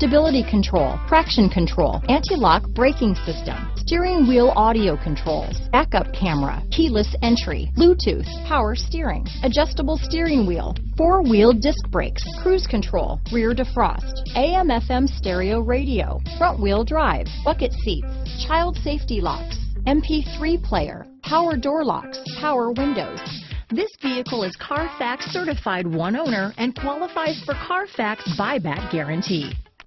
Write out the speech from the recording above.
Stability control, traction control, anti-lock braking system, steering wheel audio controls, backup camera, keyless entry, Bluetooth, power steering, adjustable steering wheel, four-wheel disc brakes, cruise control, rear defrost, AM FM stereo radio, front wheel drive, bucket seats, child safety locks, MP3 player, power door locks, power windows, this vehicle is Carfax certified one owner and qualifies for Carfax buyback guarantee.